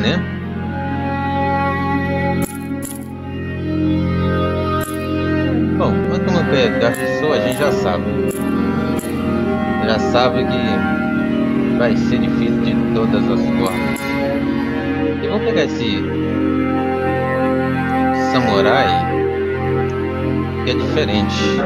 né? Bom, quanto como é, é gasto só, a gente já sabe. Já sabe que vai ser difícil de todas as formas. E vamos pegar esse samurai que é diferente.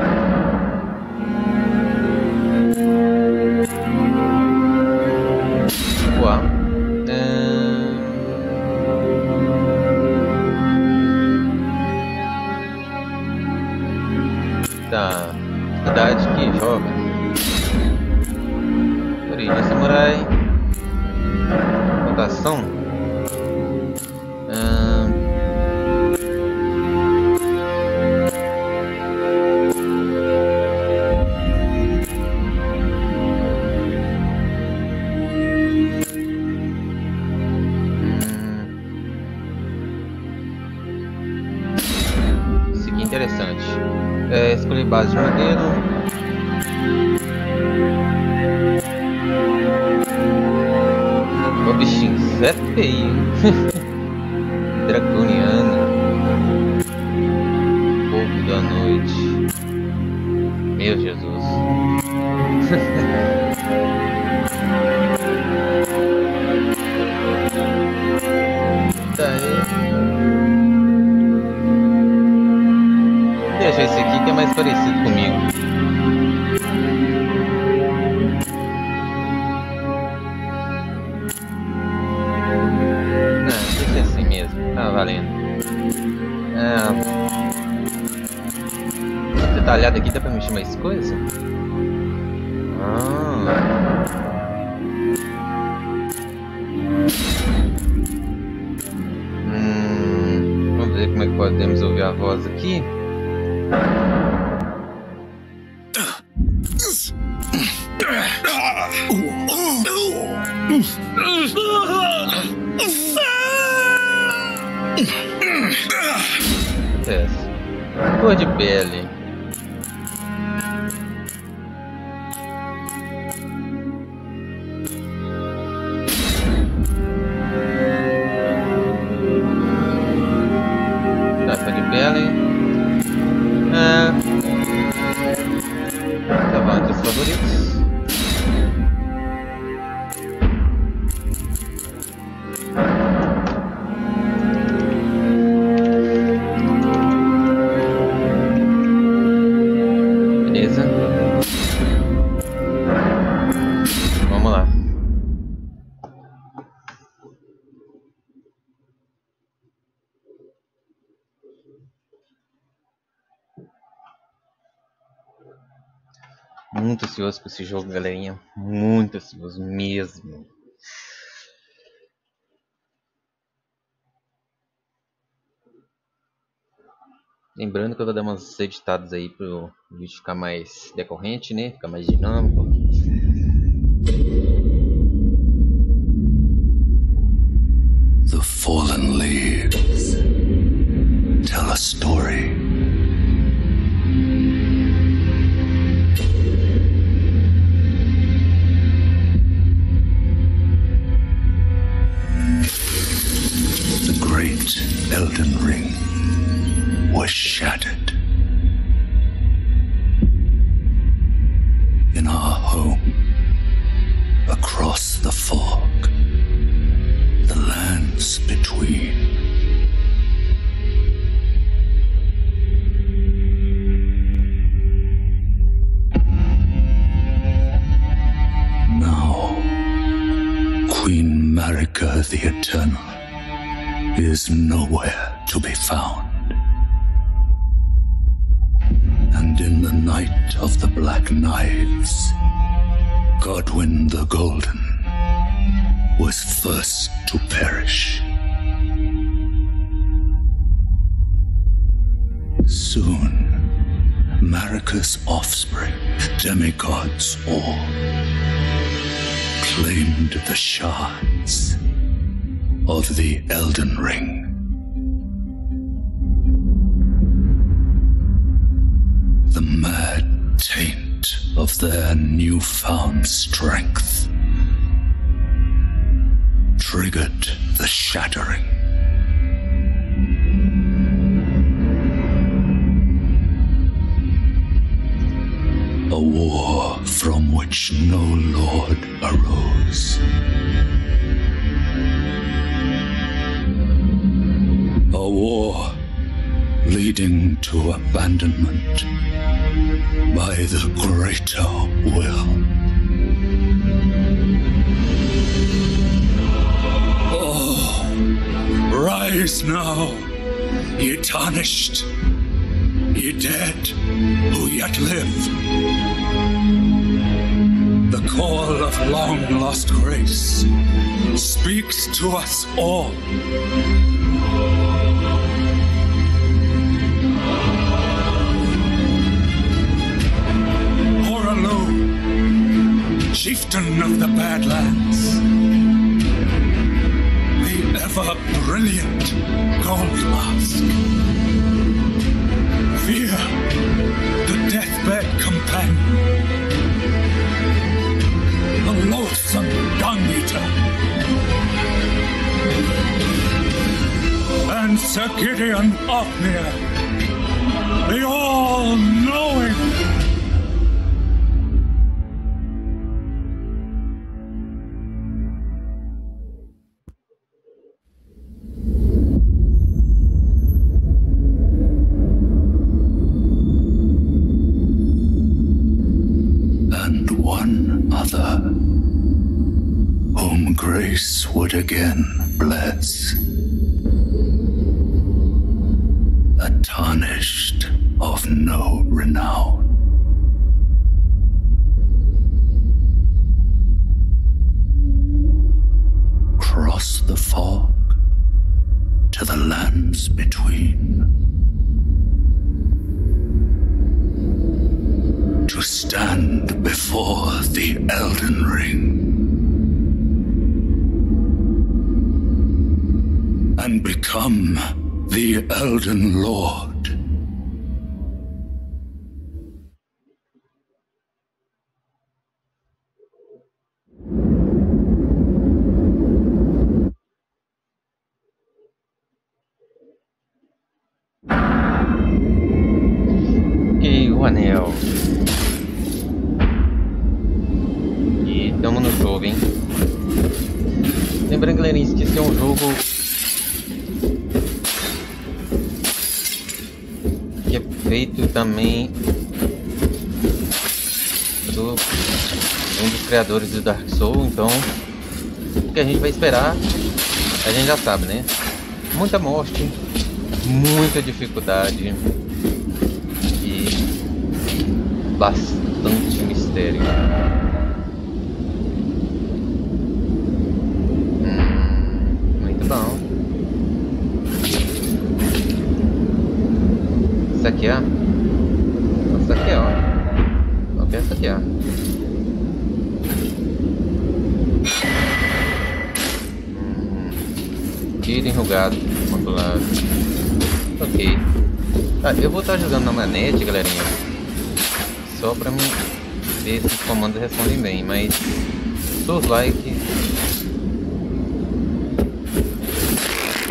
Muito ansioso com esse jogo, galerinha. Muito ansioso mesmo. Lembrando que eu vou dar umas editadas aí para o vídeo ficar mais decorrente, né? Ficar mais dinâmico. Demigods all, claimed the shards of the Elden Ring. The mad taint of their newfound strength triggered the shattering. War from which no lord arose. A war leading to abandonment by the greater will. Oh, rise now, ye tarnished, ye dead who yet live. Call of long lost grace speaks to us all. Horalu, chieftain of the Badlands, the ever brilliant Gold Mask. Fear, the deathbed companion, loathsome dung eater, and Sir Gideon Othniel, the all-knowing. Again E o anel. E tamo no jogo, hein? Lembrando, galerinha, que esse é um jogo é feito também do um dos criadores do Dark Souls, então o que a gente vai esperar a gente já sabe, né? Muita morte, muita dificuldade e bastante mistério. Hum, muito bom. Aqui, ó. Isso aqui, tiro enrugado, modulado. Ok. Ah, eu vou estar jogando na manete, galerinha. Só pra me ver se os comandos respondem bem, mas seus like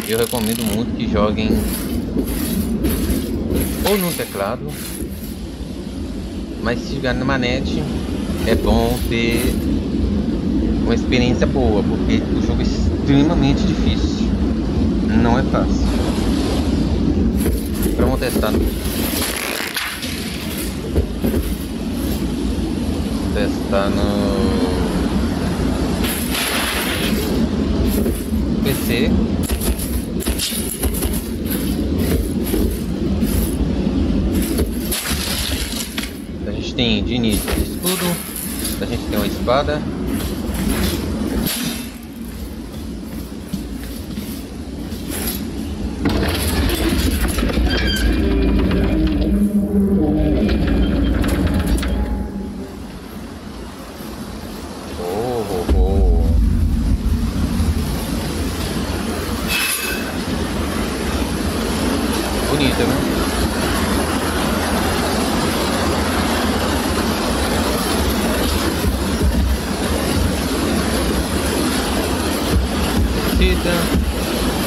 eu recomendo muito que joguem ou no teclado, mas se jogar na manete é bom ter uma experiência boa, porque o jogo é extremamente difícil, não é fácil. Vamos testar. Testar no PC. A gente tem de início escudo, a gente tem uma espada,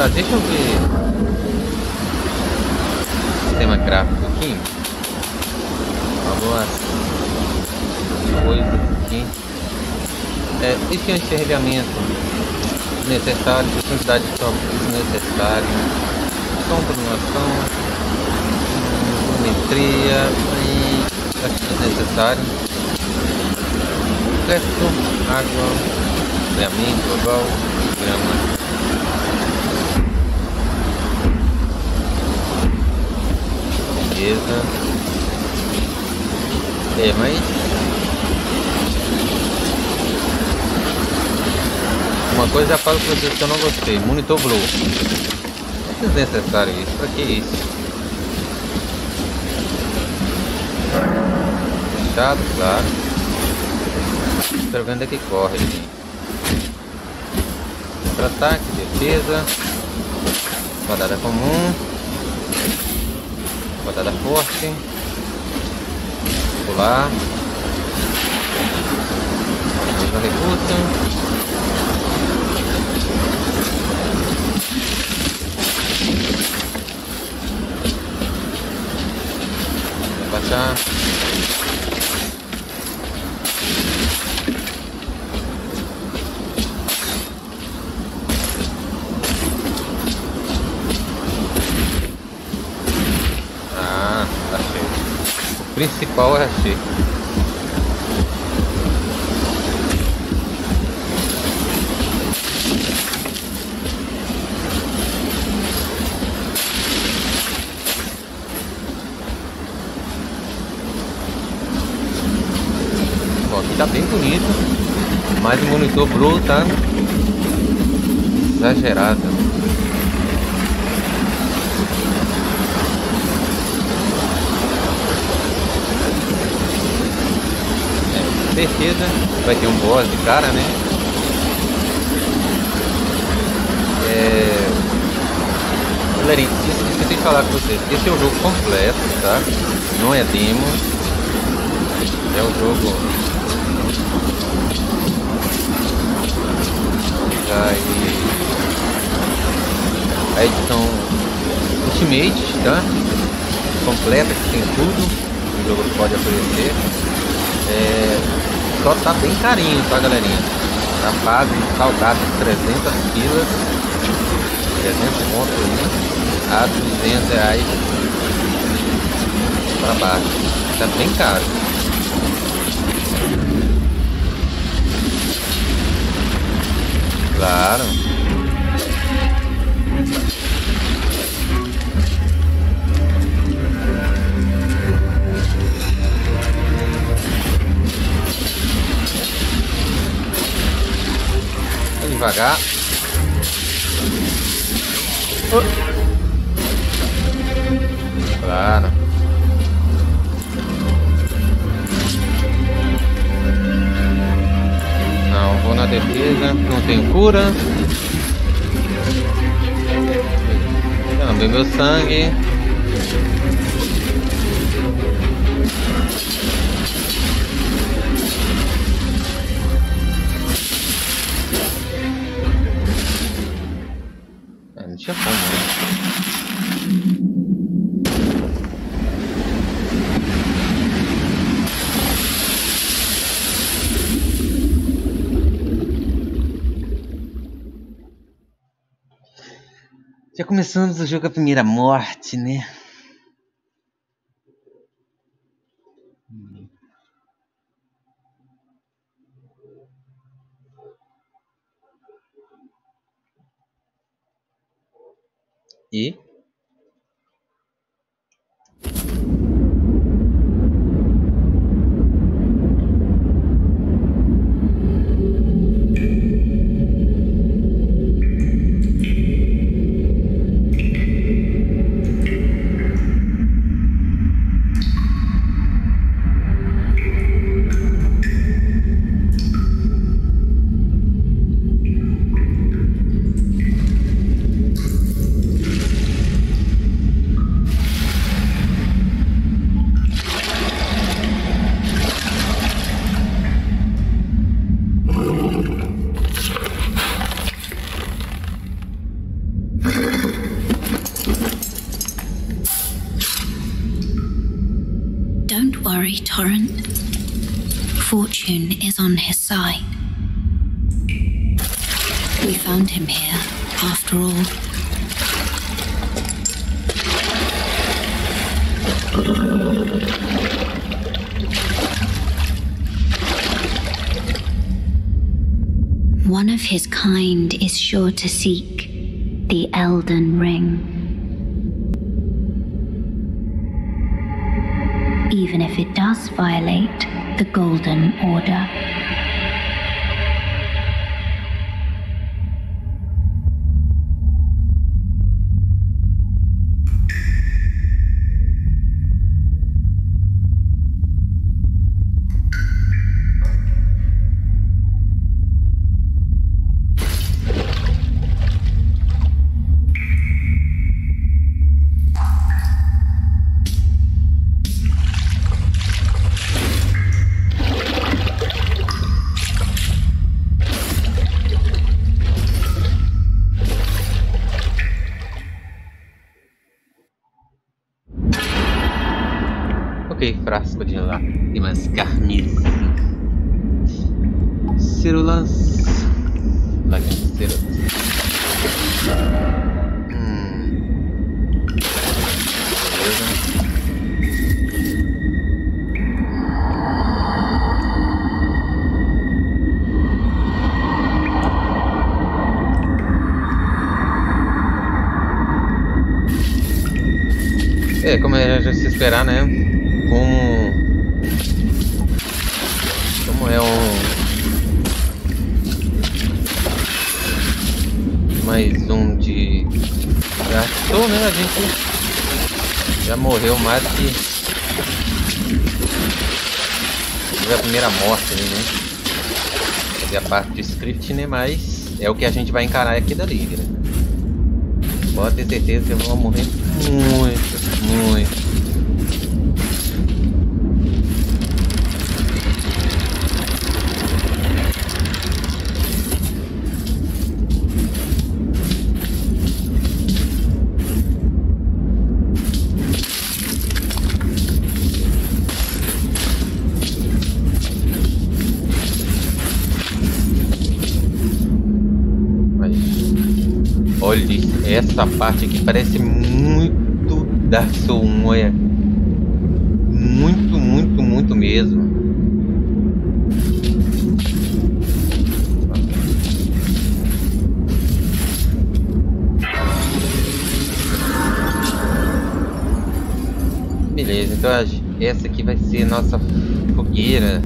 Tá, deixa eu ver. Sistema gráfico aqui. Algumas coisas aqui. É, esse enxergamento necessário, desnecessário, contaminação, geometria e desnecessário. Certo, água, saneamento global, grama. beleza. É, mas... Uma coisa já falo pra vocês que eu não gostei. Monitor Blue. Desnecessário isso. Pra que isso? Chato, claro. Quero ver onde é que corre aqui. Contra-ataque, defesa. Rodada comum. Rodada forte. Pular. Mesma recusa. Baixar. principal é achei. Bom, aqui tá bem bonito, mas o monitor Blue tá exagerado. certeza vai ter um boss de cara, né? É... Galerinha, esqueci de falar com vocês. Esse é o jogo completo, tá? Não é demo. É o jogo. Aí... A edição Ultimate, tá? Completa, que tem tudo. O jogo pode aparecer. É, só tá bem carinho, tá galerinha? Na fase salgada 300 quilos, 300 pontos aí, a 200 reais para baixo. Tá bem caro. Claro. Vai devagar. Oh. Claro. Não, vou na defesa. Não tem cura. Também meu sangue. Começamos o jogo a primeira morte, né? E One of his kind is sure to seek the Elden Ring. Even if it does violate the Golden Order. De lágrimas parte do script né mas é o que a gente vai encarar aqui da liga né? pode ter certeza que eu vou morrer muito muito essa parte aqui parece muito Dark Souls 1, olha. Muito, muito, muito mesmo. Beleza, então essa aqui vai ser nossa fogueira.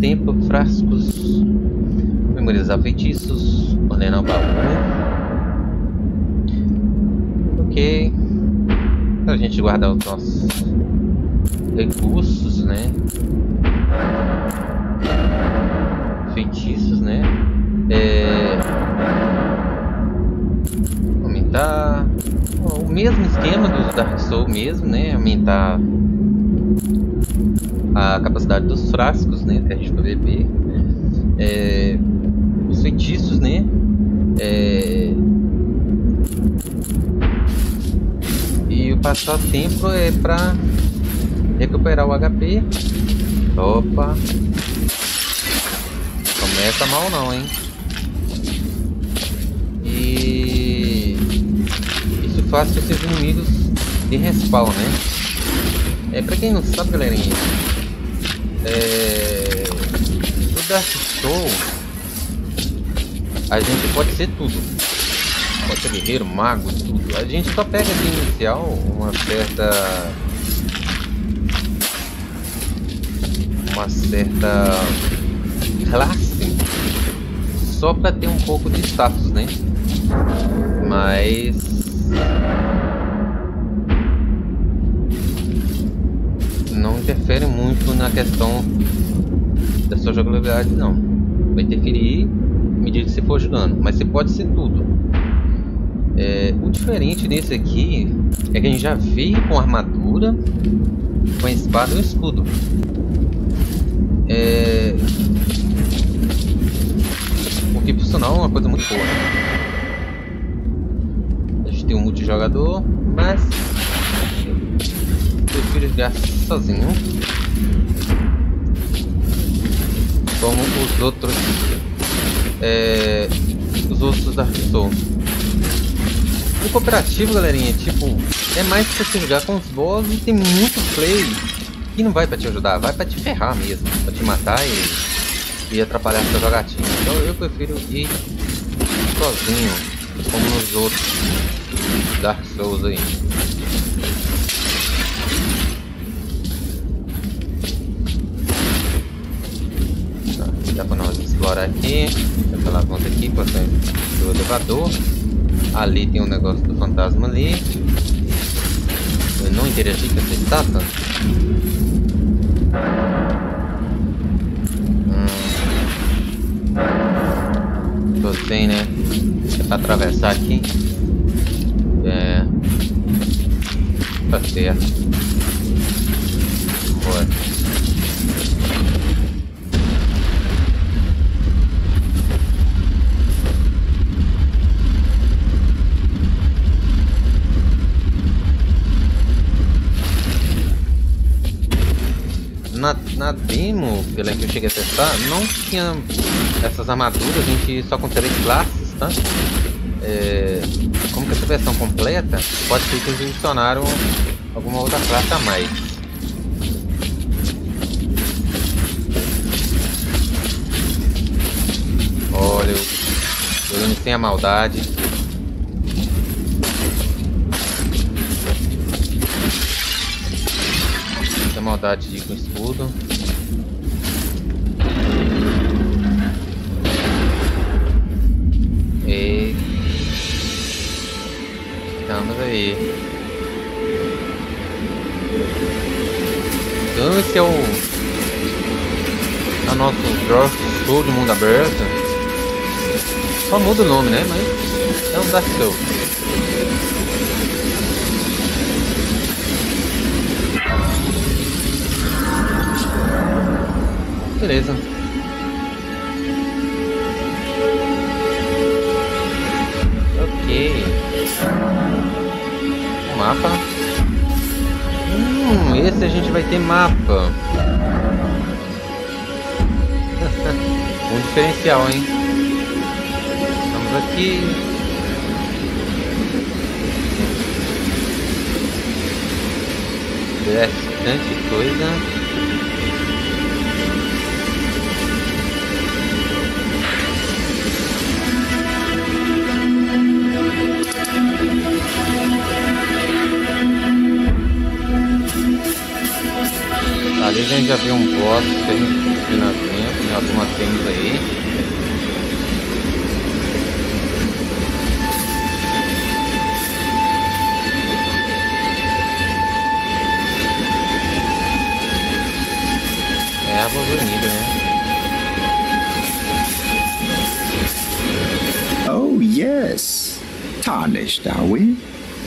Tempo, frascos, memorizar feitiços, ordenar o baú. Ok. Pra gente guardar os nossos recursos, né? Feitiços, né? É... Aumentar o mesmo esquema dos Dark Souls mesmo, né? Aumentar a capacidade dos frascos, né? Que a gente vai beber. É... Os feitiços, né? É... E o passatempo é para recuperar o HP. Opa! Começa mal não, hein? E isso faz com esses inimigos de respawn, né? É, pra quem não sabe, galerinha, é... o Dark Souls, a gente pode ser tudo. Pode ser guerreiro, mago, tudo. A gente só pega de inicial uma certa uma certa classe só para ter um pouco de status, né? Mas interfere muito na questão da sua jogabilidade, não. Vai interferir à medida que você for jogando, mas você pode ser tudo. É, o diferente desse aqui é que a gente já veio com armadura, com a espada e o escudo. É... O que por sinal é uma coisa muito boa. A gente tem um multijogador, mas prefiro jogar sozinho. Como os outros é... os outros Dark Souls. O cooperativo, galerinha, tipo, é mais pra você jogar com os boss e tem muito play que não vai pra te ajudar, vai pra te ferrar mesmo, pra te matar e, e atrapalhar a sua jogatina. Então eu prefiro ir sozinho, como nos outros Dark Souls aí. Explorar aqui, essa alavanca aqui, passando do elevador. Ali tem um negócio do fantasma ali. Eu não interagi com essa estátua. Hum. Tô sem, né? É pra atravessar aqui. É. Tá certo. Na, demo, pela que eu cheguei a testar, não tinha essas armaduras, a gente só três classes, tá? É, como que essa versão completa, pode ser que eles adicionaram alguma outra classe a mais. Olha, eu, eu sem a maldade. Maldade de com escudo. E estamos aí. Então esse é o, é o nosso Soul de mundo aberto. Só muda o nome, né? Mas é um Dark Souls. Beleza. Ok. Mapa. Hum, esse a gente vai ter mapa. um diferencial, hein? Estamos aqui. Bastante coisa. Já um cenas aí. É a bonita, né? Oh, yes. Tarnished, are we?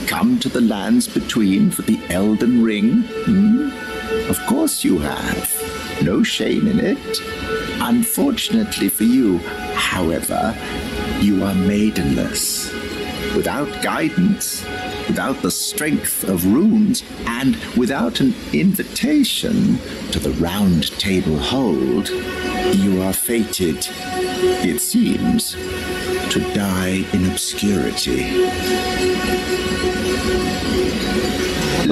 Come to the lands between for the Elden Ring? Hmm? Of course you have. No shame in it. Unfortunately for you, however, you are maidenless. Without guidance, without the strength of runes, and without an invitation to the round table hold, you are fated, it seems, to die in obscurity.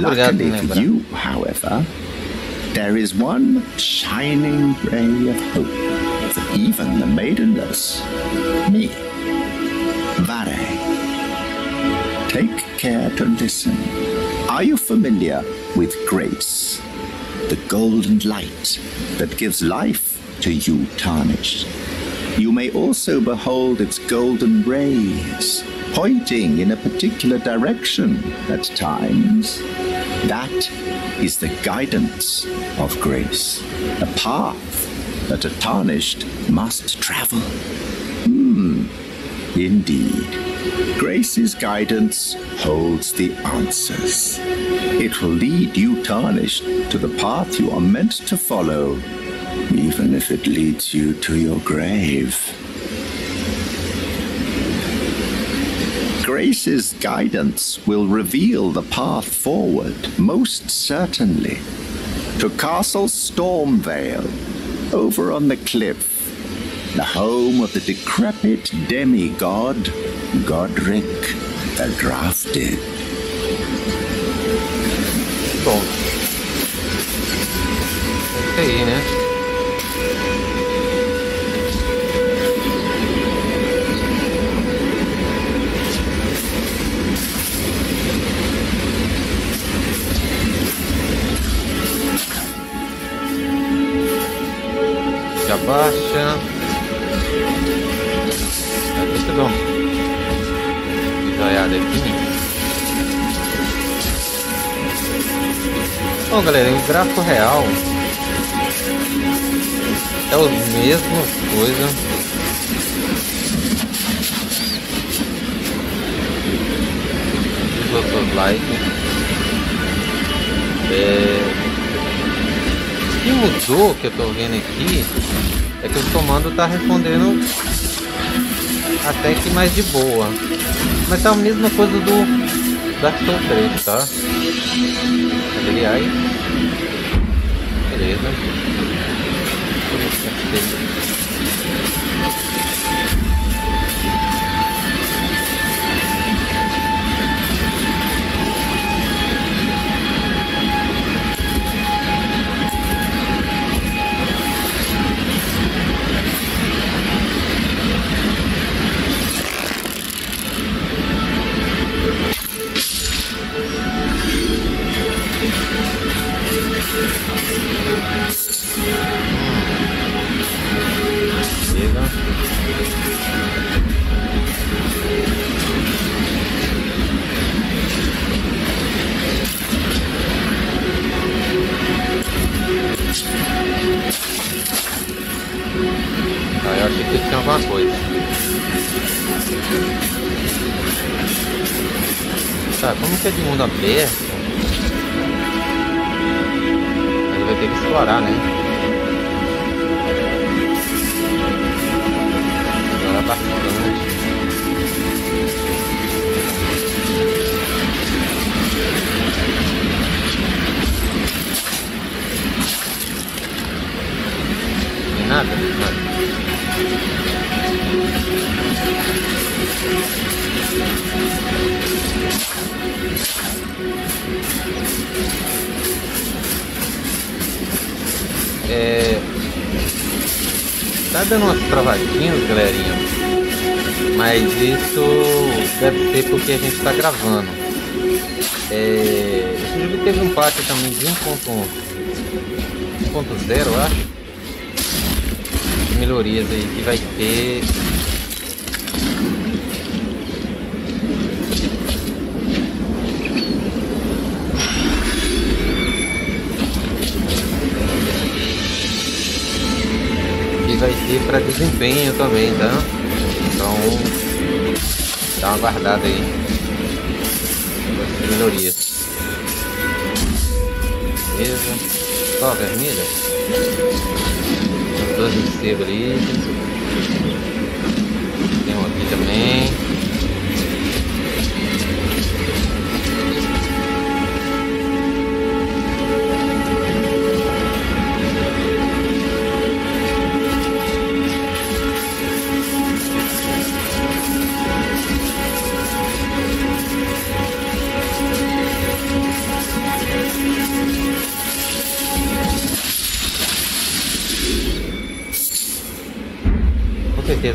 Luckily for you, however, there is one shining ray of hope for even the maidenless. Me. Vare. Take care to listen. Are you familiar with grace? The golden light that gives life to you tarnished. You may also behold its golden rays, pointing in a particular direction at times. That is the guidance of grace, a path that a tarnished must travel. Hmm, indeed. Grace's guidance holds the answers. It will lead you tarnished to the path you are meant to follow, even if it leads you to your grave. Grace's guidance will reveal the path forward, most certainly. To Castle Stormvale, over on the cliff, the home of the decrepit demigod, Godric the Drafted. É aí, baixa. Eu dar uma olhada aqui. Bom galera, o gráfico real é a mesma coisa. Os outros likes. É... O que mudou que eu tô vendo aqui é que o comando tá respondendo até que mais de boa. Mas tá a mesma coisa do Dark Souls 3, tá? Aliás. Beleza. É de mundo aberto, ele vai ter que explorar, né? Explorar bastante. Tem nada? Nada. É... Tá dando umas travadinhas, galerinha. Mas isso deve ser porque a gente está gravando. É... Esse jogo teve um patch também de 1.1. 1.0, eu acho. Melhorias aí que vai ter vai ter para desempenho também, tá? Então, dá uma guardada aí. Melhorias. Beleza. Só vermelha. Dois de sebo ali. Tem um aqui também.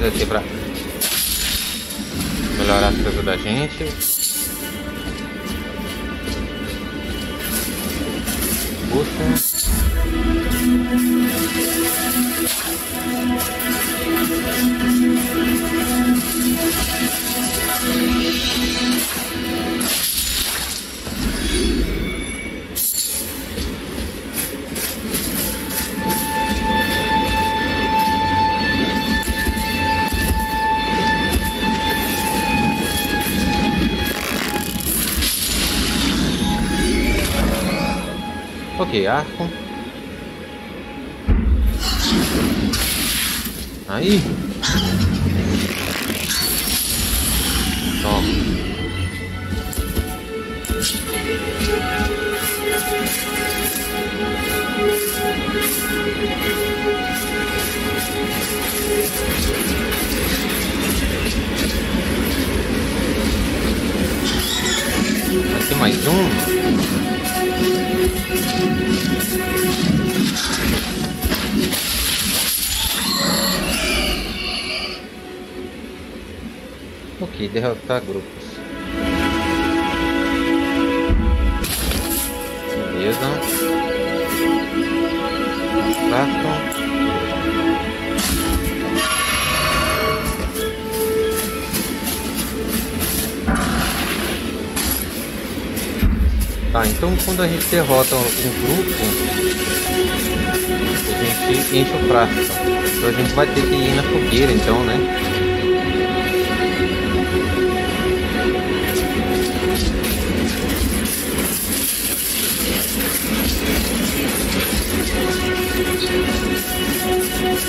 Aqui pra melhorar as coisas da gente. Derrotar grupos. Beleza. Prato. Tá, então quando a gente derrota um grupo, a gente enche o prato. Então a gente vai ter que ir na fogueira então, né?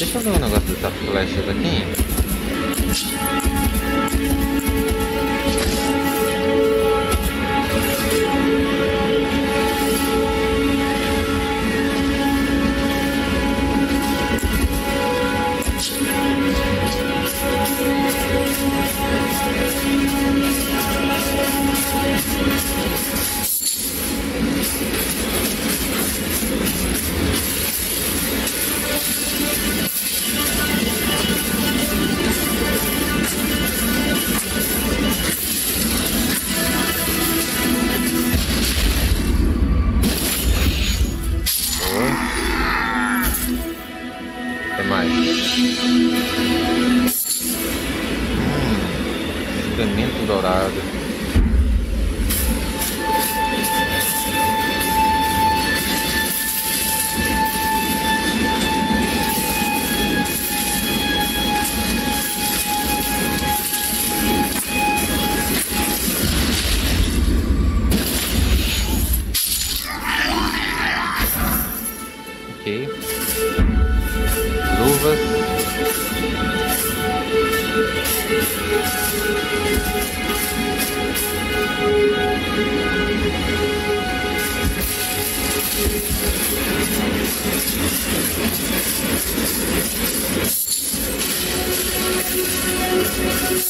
Pô, a gente era aqui? deixa eu ver um negócio dessa flecha daqui. cair,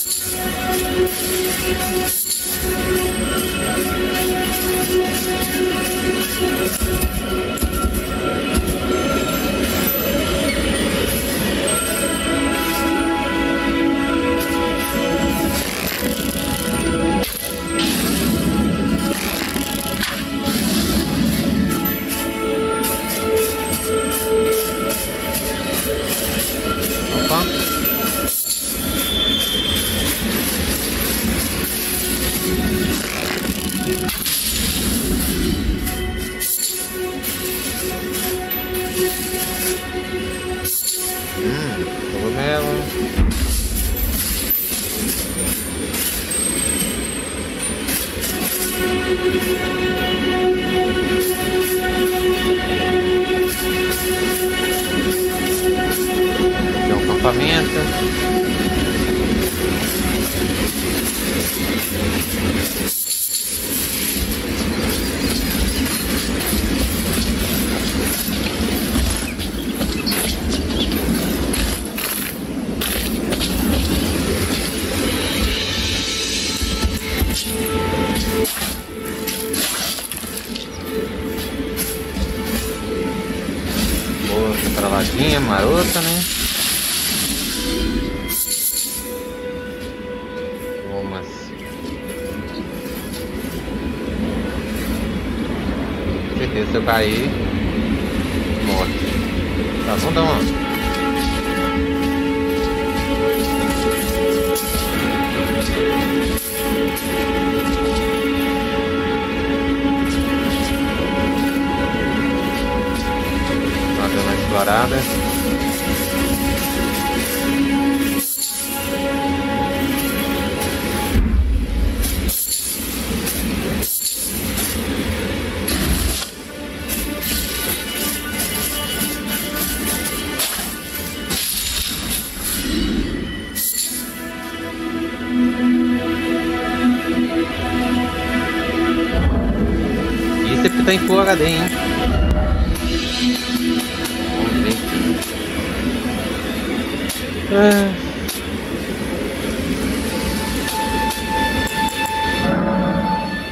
HD, hein?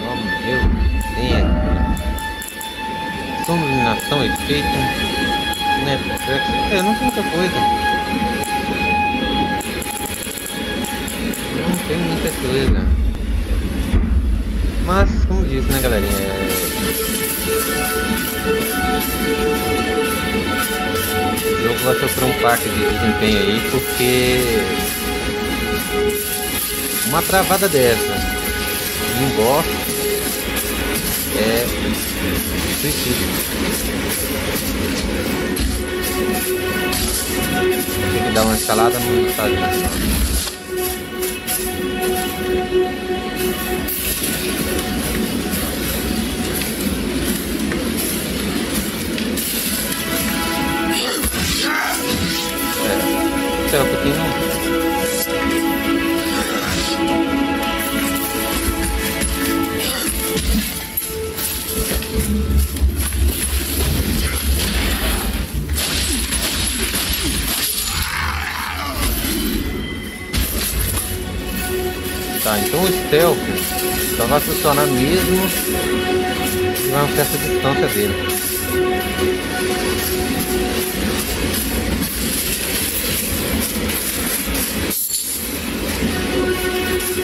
Vamos ver. Ah. Ver. Som, iluminação, efeito. Netflix. É, não tem muita coisa. Não tem muita coisa. Mas, como disse, né, galerinha? É... O jogo vai sofrer um pack de desempenho aí porque uma travada dessa em boss é suicídio. Tem que dar uma escalada no estádio. Espera um pouquinho. Tá, então o stealth só vai funcionar mesmo se vai certa distância dele.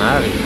Mari.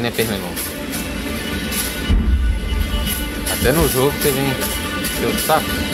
Nem terminou. Até no jogo você vem seu saco.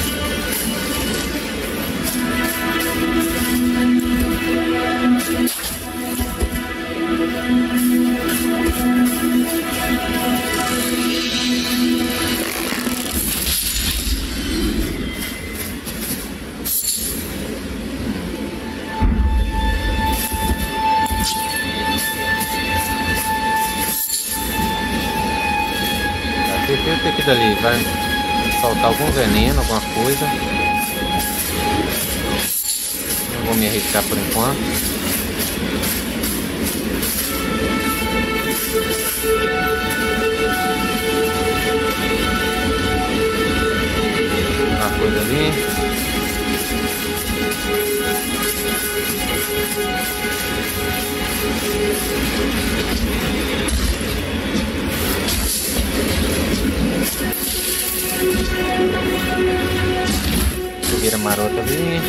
Vai soltar algum veneno, alguma coisa. Não vou me arriscar por enquanto. coisa ali. Fogueira marota ali.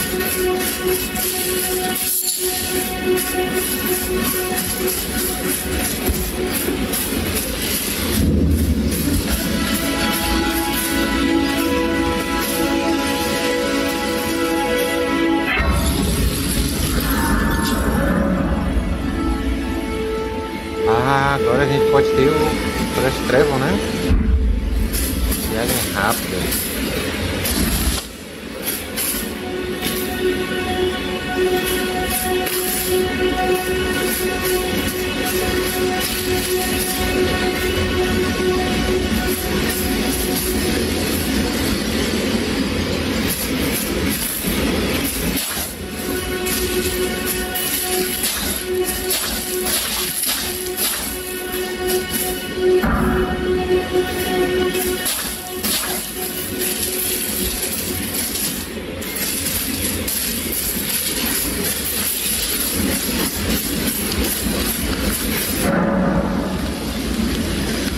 Ah, agora a gente pode ter o Flash Travel, né? happening.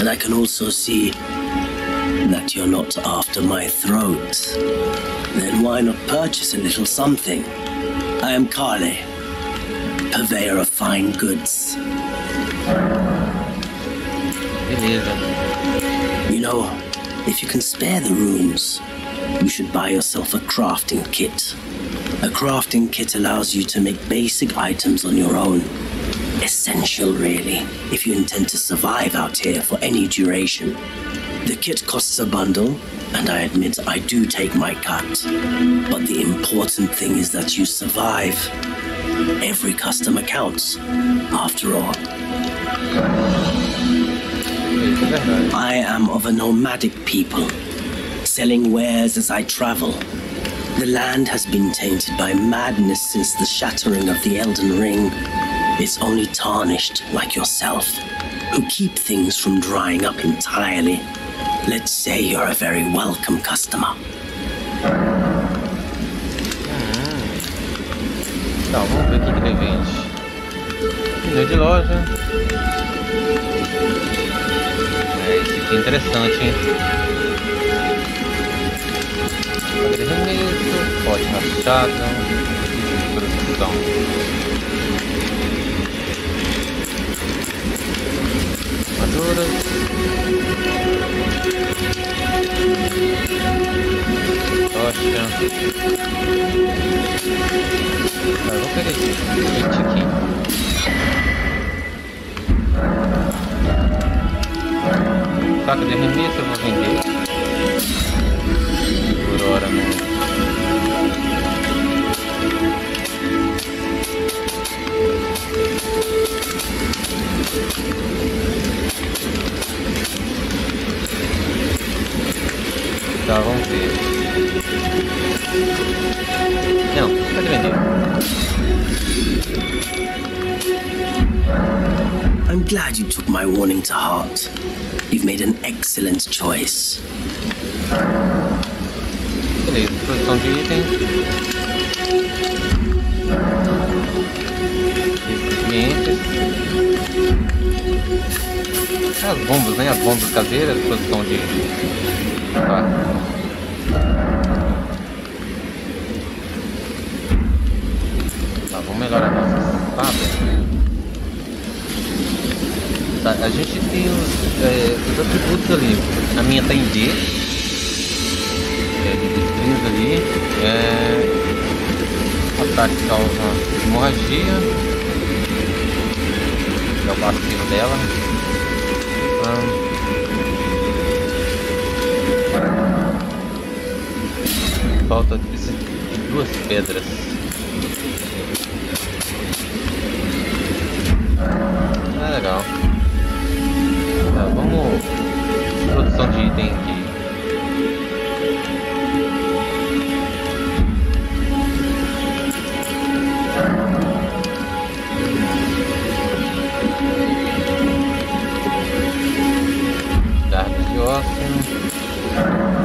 And I can also see that you're not after my throat. Then why not purchase a little something? I am Kale, purveyor of fine goods. Beleza. Uh, you know, if you can spare the runes, you should buy yourself a crafting kit. A crafting kit allows you to make basic items on your own essential, really, if you intend to survive out here for any duration. The kit costs a bundle, and I admit I do take my cut. But the important thing is that you survive. Every customer counts, after all. I am of a nomadic people, selling wares as I travel. The land has been tainted by madness since the shattering of the Elden Ring. It's only tarnished like yourself, who keep things from drying up entirely. Let's say you're a very welcome customer. Tá, vamos ver o que, ele vende. Pneu de loja. É, esse aqui é interessante, hein? Padre remesso, pote machado, produção. Armaduras. Tocha. Ah, vou pegar esse kit aqui. Saco de arremesso eu vou vender. Por hora mesmo. I'm glad you took my warning to heart. You've made an excellent choice. As bombas, né? As bombas caseiras, produção de. Tá. Tá, vamos melhorar nossa espada. Tá, a gente tem os, é, os atributos ali. A minha tá em D. É, de ali. É, ataque causa hemorragia. O passivo dela. Falta duas pedras. É legal. Tá, vamos. Produção de item aqui. Dardo de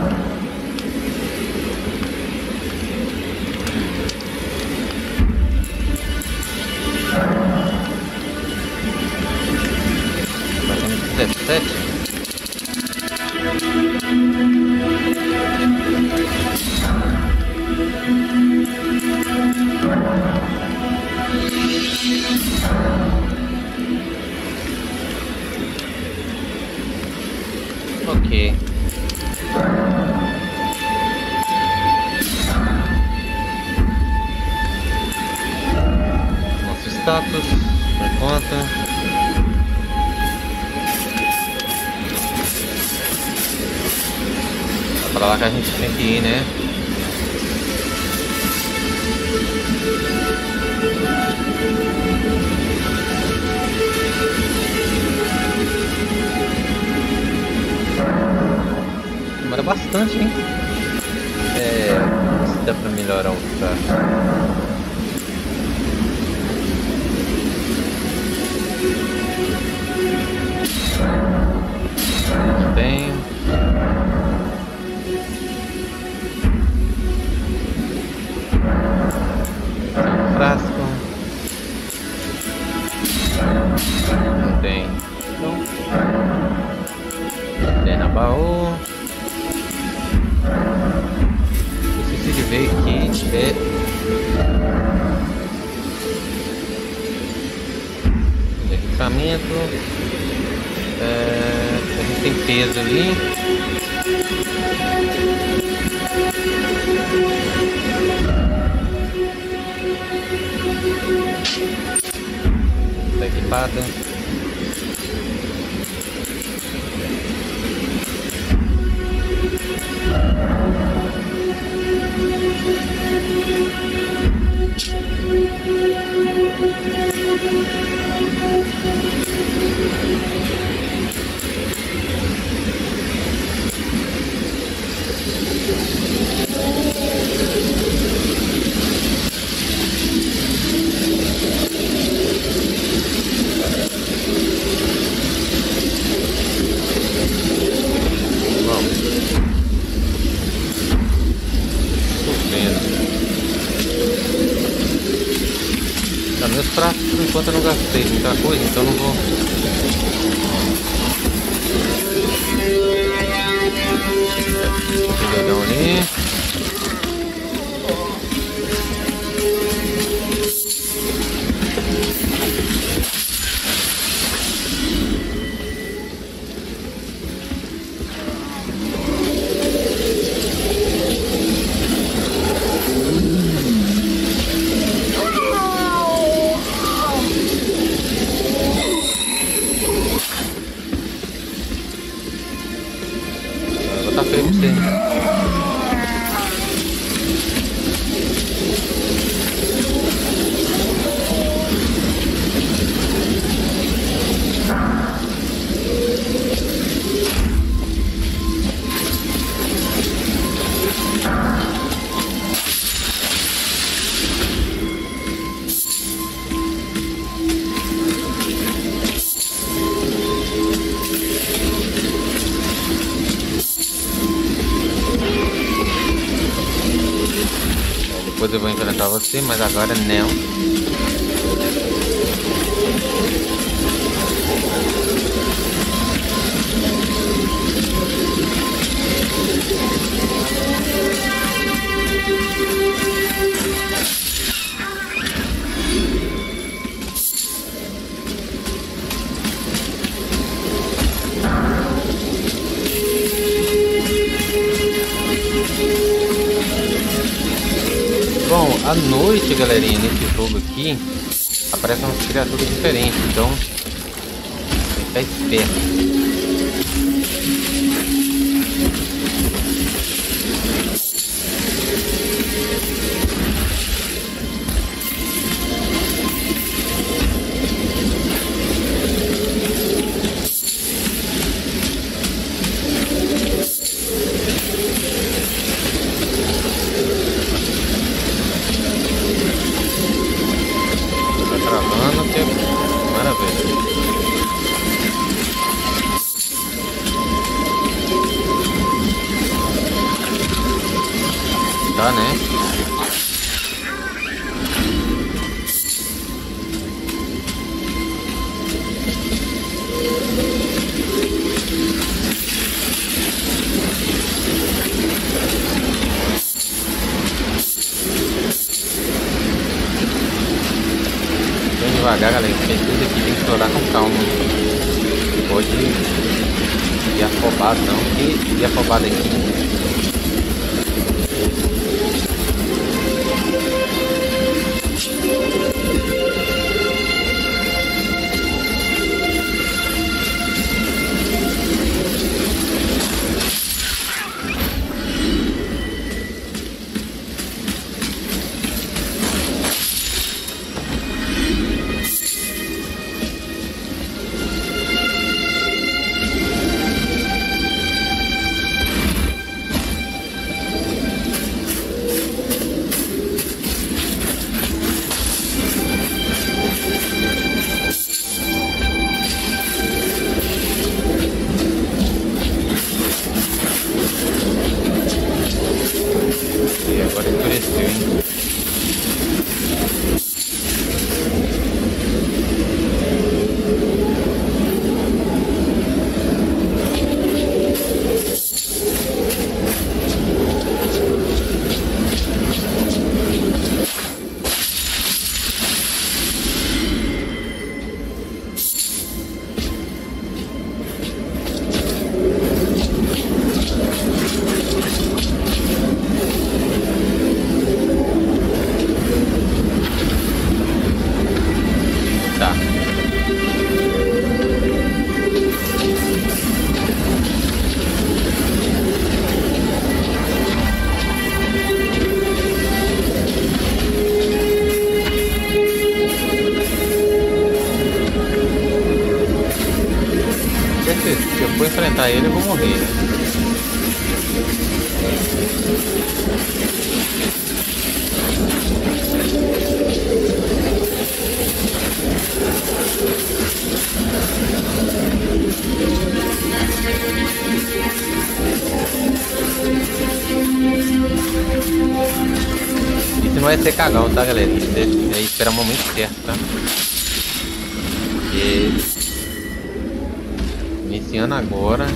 mas agora não. criatura diferente, então tem que estar esperto. ser cagão, tá, galera? É esperar o momento certo, tá? Iniciando agora,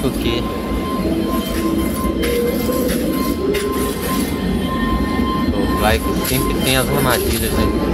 porque o like sempre tem as armadilhas né?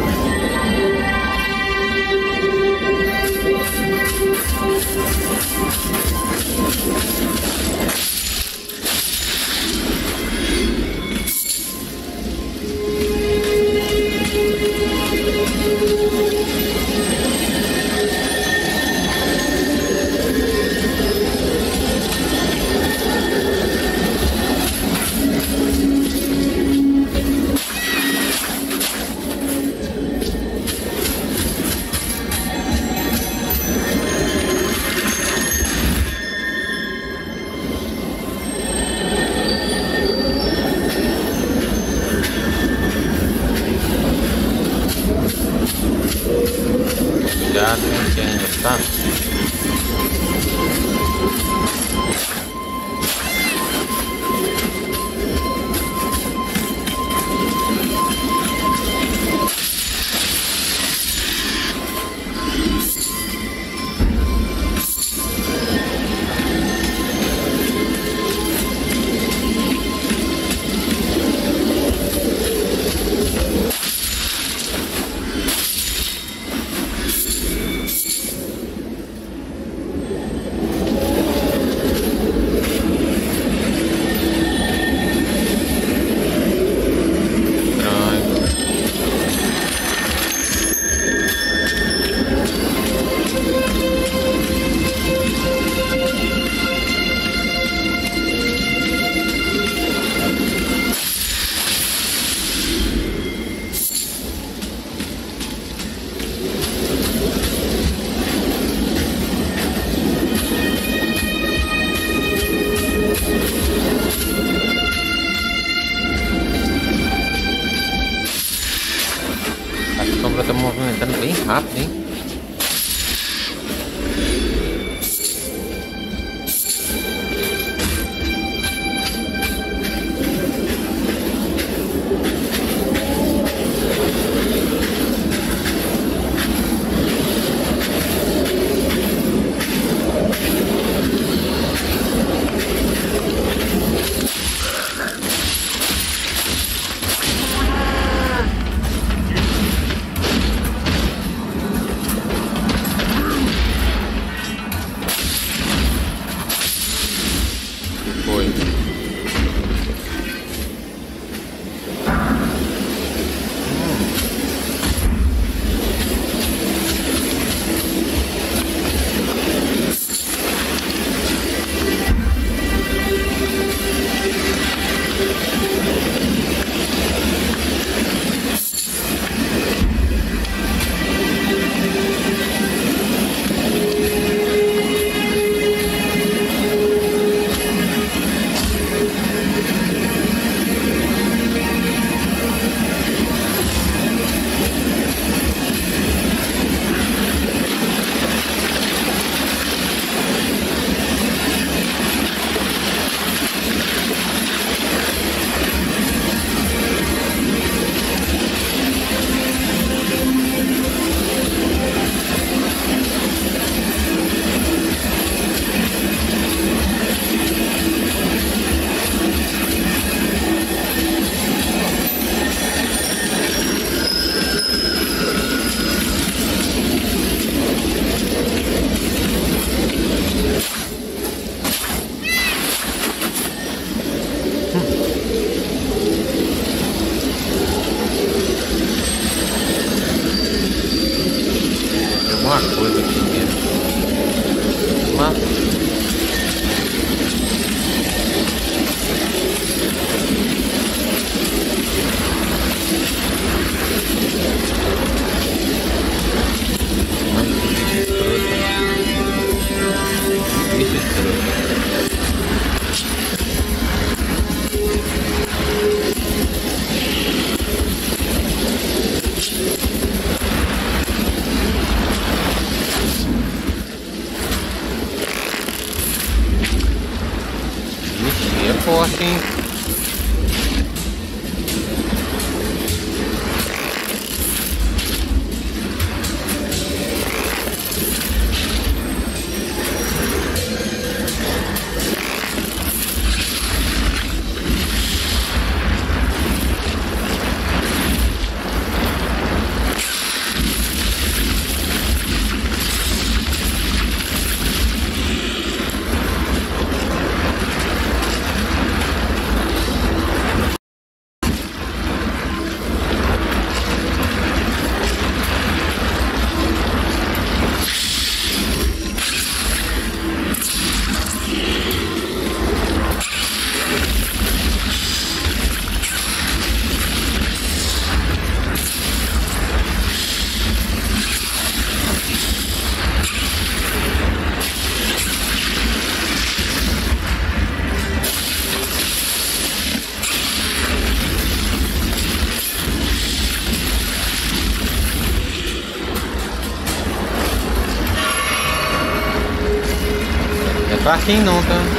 Fraquinho não, tá?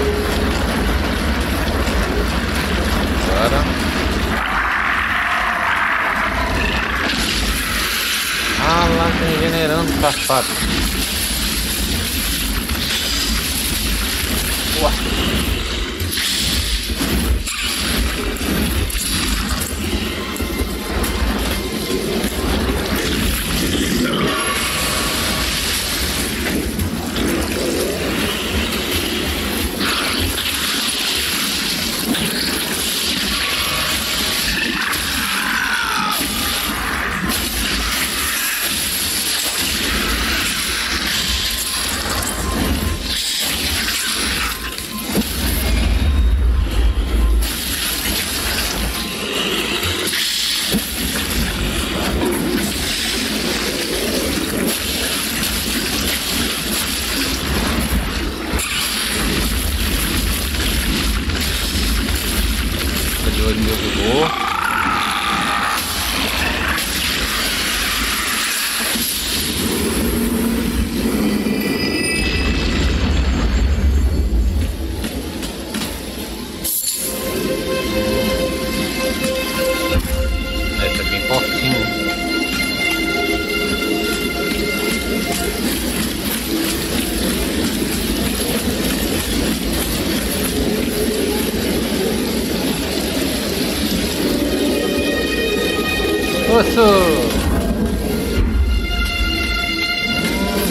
moço!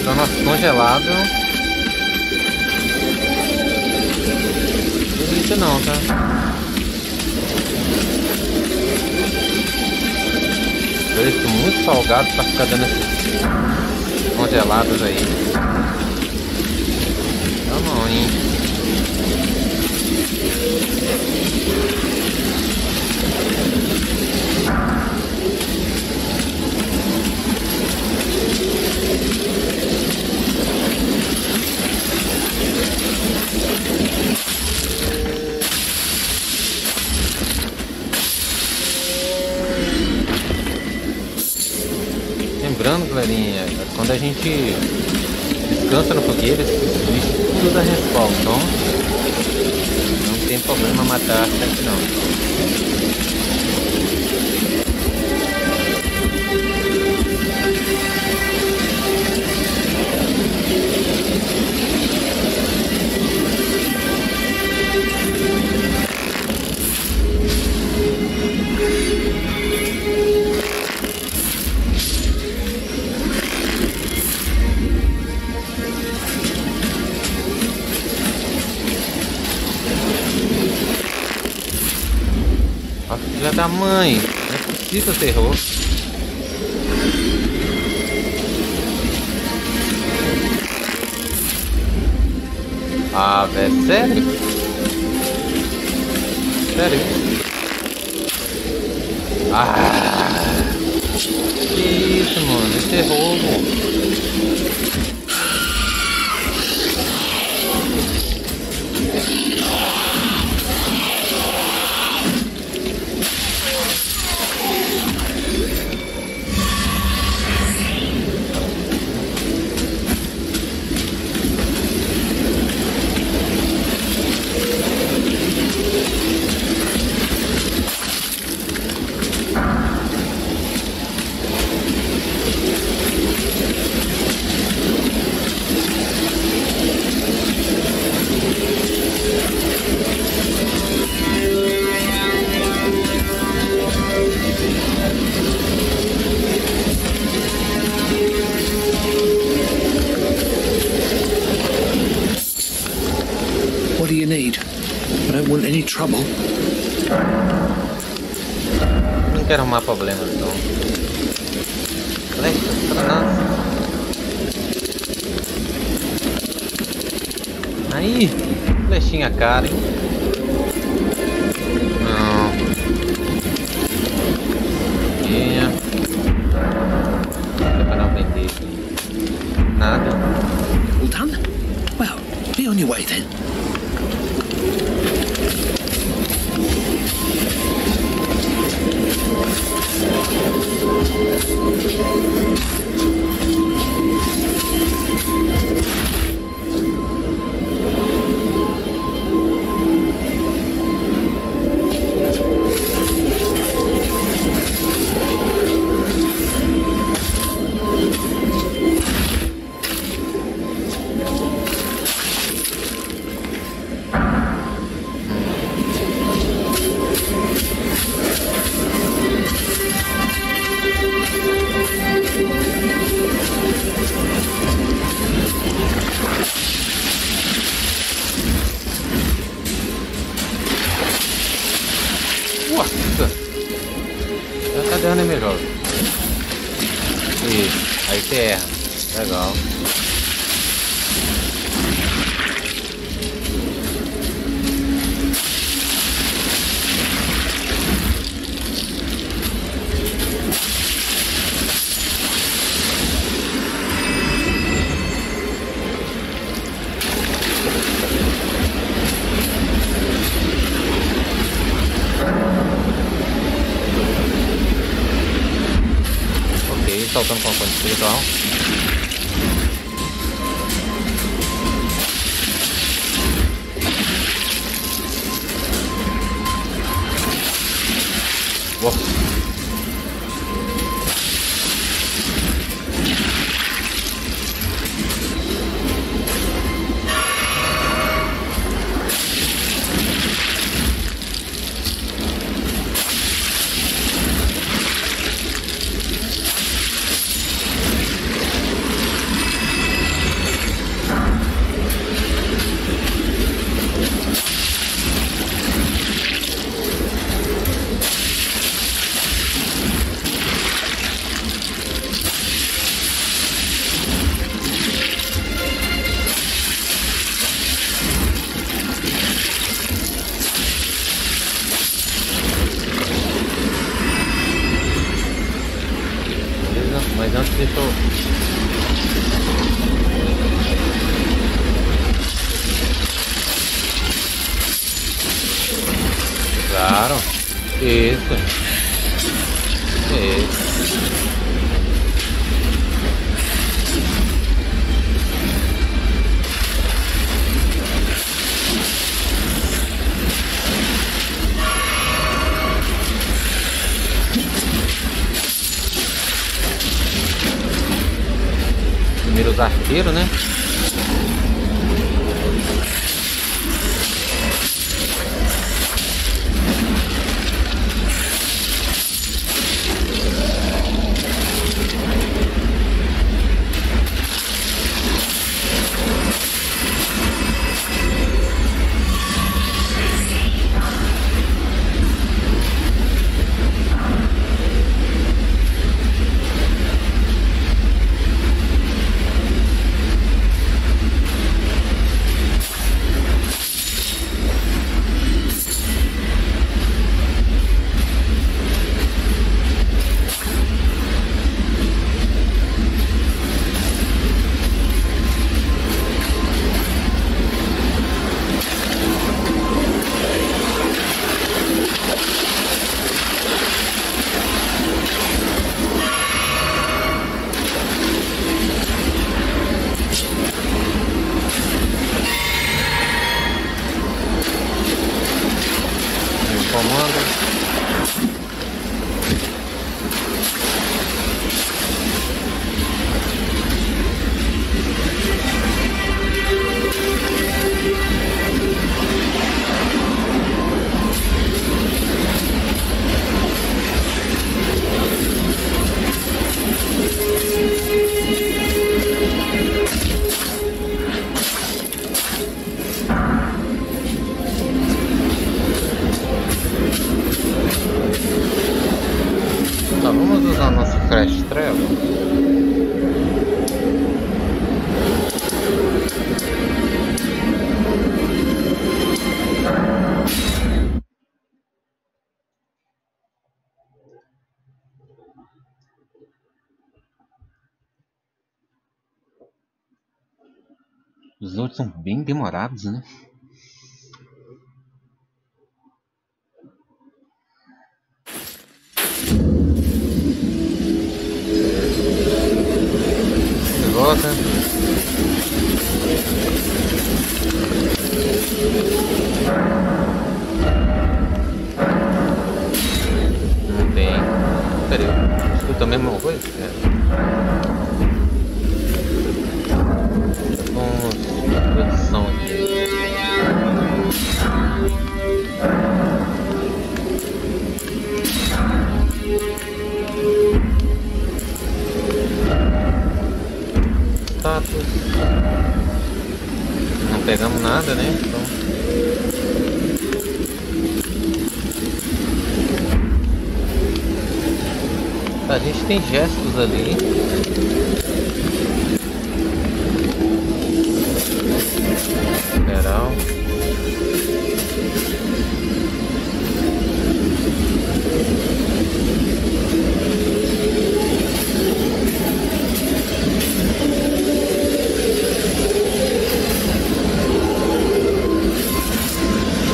Então nosso congelado. Bonito não, tá? Preço muito salgado pra ficar dando esses congelados aí. Tá não, hein? Da mãe. Não é possível terror. Ah, velho, sério? Sério? Ah! Que isso, mano? Esse é quero arrumar não. Flecha pra Aí, flechinha cara, hein? Os outros são bem demorados, né? Volta. Não tem. Peraí, escuta a mesma coisa? É. Status. Não pegamos nada, né? Então... A gente tem gestos ali. Geral.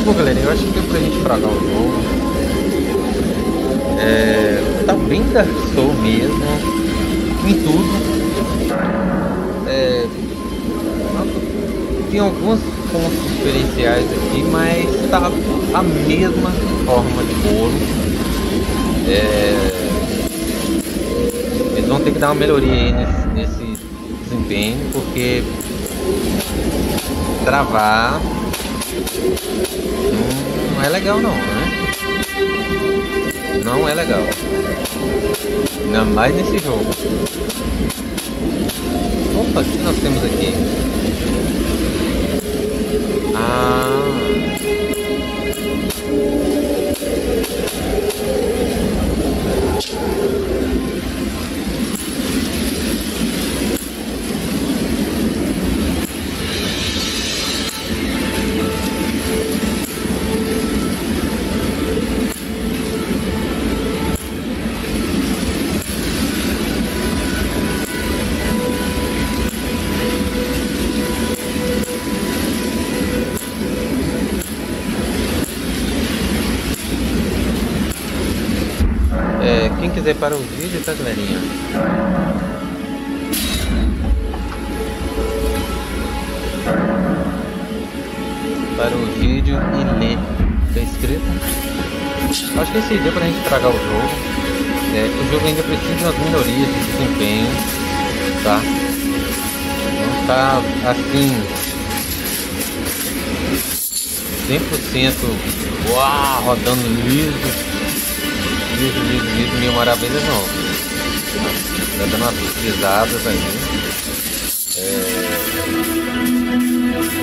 Bom galera, eu acho que deu pra gente fragar o jogo. É, tá bem Dark mesmo, em tudo. É, tem alguns pontos diferenciais aqui, mas tá a mesma forma de bolo. É, eles vão ter que dar uma melhoria aí nesse, nesse desempenho, porque travar não, é legal não, né? Não é legal. Ainda mais nesse jogo. Opa, o que nós temos aqui? Ah. Quiser para o vídeo, tá galerinha? Para o vídeo e ler. Tá inscrito? Acho que esse deu pra gente tragar o jogo. É, o jogo ainda precisa de umas melhorias de desempenho, tá? Não tá assim 100% uau, rodando liso liso, liso, liso, mil maravilhas não. Tá dando umas pisadas aí. É...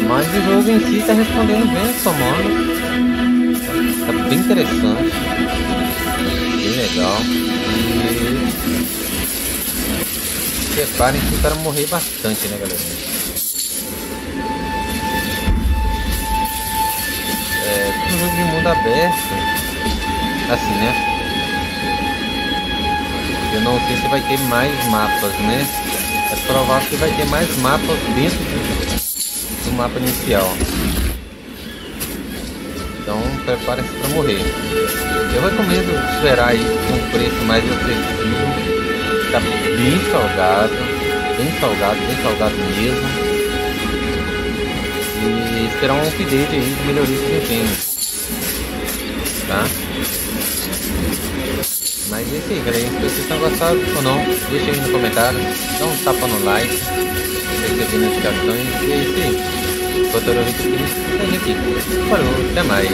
Mas o jogo em si tá respondendo bem os comandos. Tá bem interessante. Bem legal. E preparem-se para morrer bastante, né galera? É, um jogo de mundo aberto, assim, né? Eu não sei se vai ter mais mapas, né? É provável que vai ter mais mapas dentro do, mapa inicial. Então prepare-se para morrer. Eu recomendo esperar aí um preço mais acessível. Está bem salgado, bem salgado, bem salgado mesmo. E esperar um update aí de melhoria de desempenho. Tá? Isso aí, galera. Vocês estão gostando ou não, deixa aí no comentário. Dá um tapa no like. Receber notificações. E é isso aí. Doutor Vitor aqui. Falou, até mais.